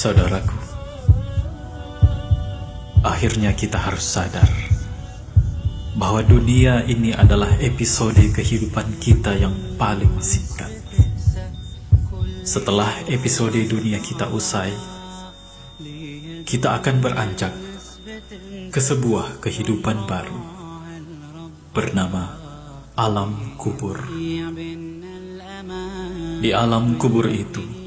Saudaraku, akhirnya kita harus sadar bahwa dunia ini adalah episode kehidupan kita yang paling singkat. Setelah episode dunia kita usai, kita akan beranjak ke sebuah kehidupan baru bernama alam kubur. Di alam kubur itu,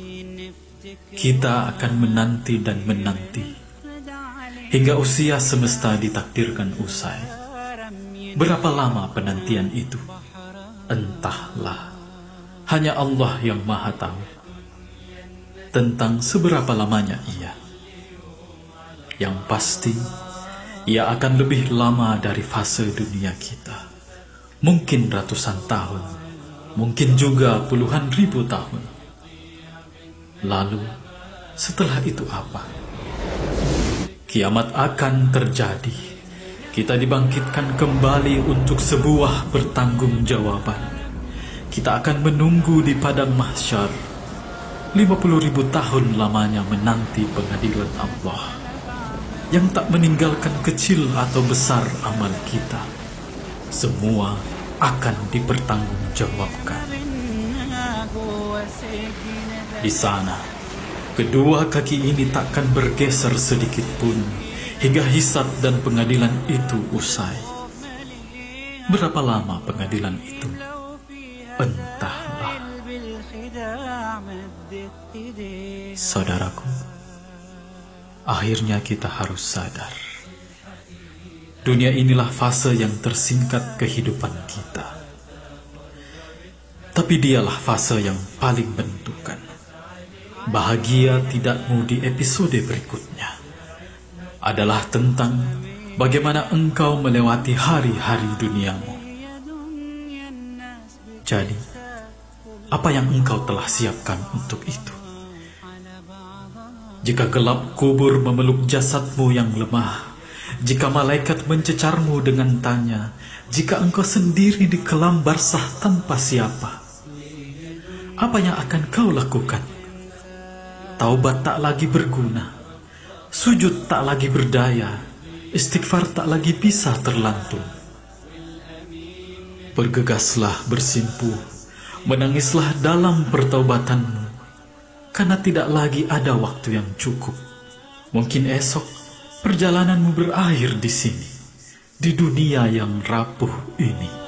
kita akan menanti dan menanti hingga usia semesta ditakdirkan usai. Berapa lama penantian itu? Entahlah, hanya Allah yang Maha Tahu tentang seberapa lamanya ia. Yang pasti, ia akan lebih lama dari fase dunia kita. Mungkin ratusan tahun, mungkin juga puluhan ribu tahun. Lalu, setelah itu apa? Kiamat akan terjadi. Kita dibangkitkan kembali untuk sebuah pertanggungjawaban. Kita akan menunggu di padang mahsyar. 50 ribu tahun lamanya menanti pengadilan Allah yang tak meninggalkan kecil atau besar amal kita. Semua akan dipertanggungjawabkan. Di sana, kedua kaki ini takkan bergeser sedikit pun hingga hisab dan pengadilan itu usai. Berapa lama pengadilan itu? Entahlah. Saudaraku, akhirnya kita harus sadar. Dunia inilah fase yang tersingkat kehidupan kita. Tapi dialah fase yang paling menentukan. Bahagia tidakmu di episode berikutnya adalah tentang bagaimana engkau melewati hari-hari duniamu. Jadi, apa yang engkau telah siapkan untuk itu? Jika gelap kubur memeluk jasadmu yang lemah, jika malaikat mencecarmu dengan tanya, jika engkau sendiri di kelam barsah tanpa siapa, apa yang akan kau lakukan? Taubat tak lagi berguna, sujud tak lagi berdaya, istighfar tak lagi bisa terlantung. Bergegaslah bersimpuh, menangislah dalam pertaubatanmu, karena tidak lagi ada waktu yang cukup. Mungkin esok perjalananmu berakhir di sini, di dunia yang rapuh ini.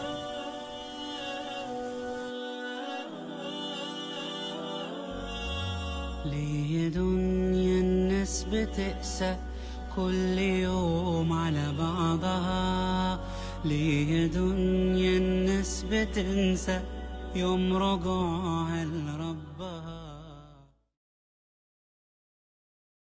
ليه دنيا الناس بتقسى كل يوم على بعضها. ليه دنيا الناس بتنسى يوم رجوعها لربها.